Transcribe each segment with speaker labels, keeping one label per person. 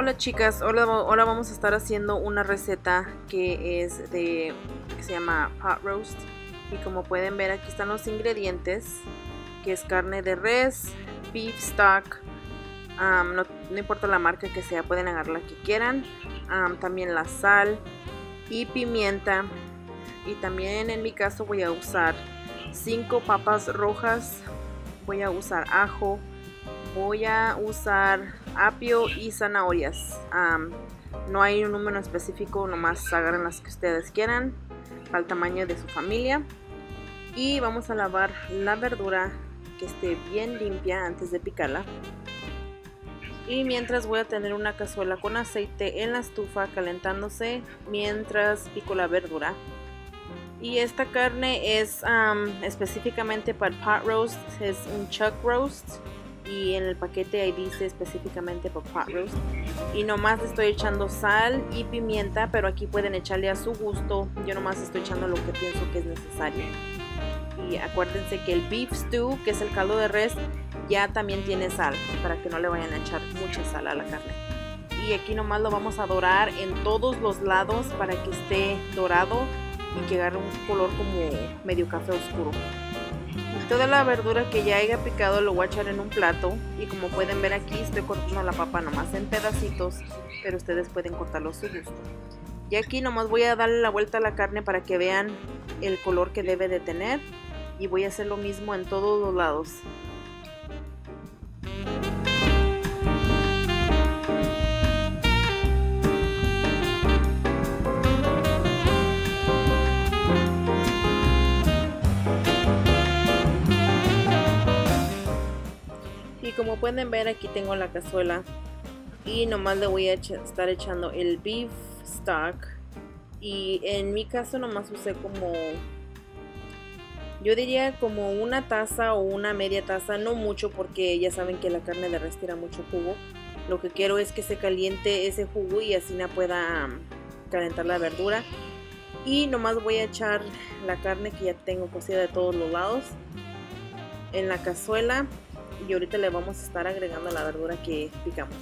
Speaker 1: Hola chicas, ahora vamos a estar haciendo una receta que es de, que se llama pot roast. Y como pueden ver aquí están los ingredientes que es carne de res, beef stock, no, importa la marca que sea, pueden agarrar la que quieran, también la sal y pimienta. Y también en mi caso voy a usar 5 papas rojas, voy a usar ajo, voy a usar apio y zanahorias. no hay un número específico, nomás agarren las que ustedes quieran, al tamaño de su familia. Y vamos a lavar la verdura que esté bien limpia antes de picarla. Y mientras voy a tener una cazuela con aceite en la estufa calentándose mientras pico la verdura. Y esta carne es específicamente para pot roast, es un chuck roast y en el paquete ahí dice específicamente para pot roast. Y nomás estoy echando sal y pimienta pero aquí pueden echarle a su gusto. Yo nomás estoy echando lo que pienso que es necesario. Y acuérdense que el beef stew que es el caldo de res ya también tiene sal para que no le vayan a echar mucha sal a la carne. Y aquí nomás lo vamos a dorar en todos los lados para que esté dorado y que agarre un color como medio café oscuro Toda la verdura que ya haya picado lo voy a echar en un plato y como pueden ver aquí estoy cortando la papa nomás en pedacitos, pero ustedes pueden cortarlo a su gusto. Y aquí nomás voy a darle la vuelta a la carne para que vean el color que debe de tener y voy a hacer lo mismo en todos los lados. Pueden ver aquí tengo la cazuela y nomás le voy a estar echando el beef stock y en mi caso nomás usé como yo diría como una taza o una media taza, no mucho porque ya saben que la carne de res mucho jugo. Lo que quiero es que se caliente ese jugo y así pueda calentar la verdura. Y nomás voy a echar la carne que ya tengo cocida de todos los lados en la cazuela y ahorita le vamos a estar agregando la verdura que picamos.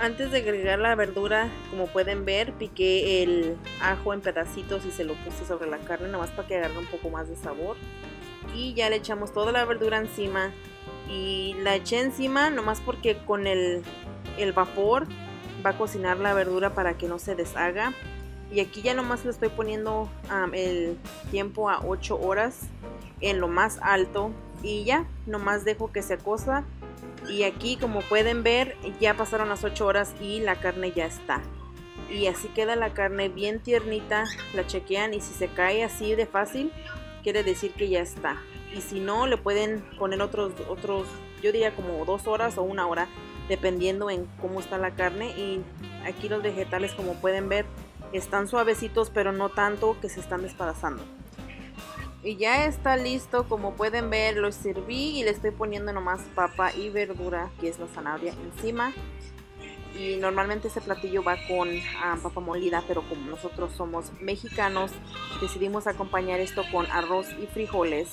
Speaker 1: Antes de agregar la verdura, como pueden ver, piqué el ajo en pedacitos y se lo puse sobre la carne, nada más para que agarre un poco más de sabor. Y ya le echamos toda la verdura encima. Y la eché encima nomás porque con el, el vapor va a cocinar la verdura para que no se deshaga. Y aquí ya nomás le estoy poniendo el tiempo a 8 horas en lo más alto. Y ya nomás dejo que se cosa y aquí como pueden ver ya pasaron las 8 horas y la carne ya está. Y así queda la carne bien tiernita la chequean y si se cae así de fácil quiere decir que ya está. Y si no le pueden poner otros otros yo diría como dos horas o una hora dependiendo en cómo está la carne y aquí los vegetales como pueden ver están suavecitos pero no tanto que se están despedazando. Y ya está listo como pueden ver lo serví y le estoy poniendo nomás papa y verdura que es la zanahoria encima. Y normalmente ese platillo va con ah, papa molida pero como nosotros somos mexicanos decidimos acompañar esto con arroz y frijoles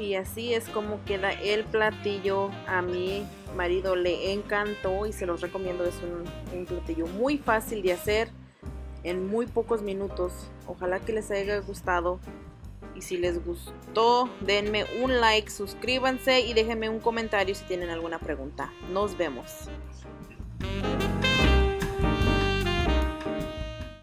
Speaker 1: y así es como queda el platillo. A mi marido le encantó y se los recomiendo. Es un, platillo muy fácil de hacer en muy pocos minutos. Ojalá que les haya gustado. Y si les gustó, denme un like, suscríbanse y déjenme un comentario si tienen alguna pregunta. Nos vemos.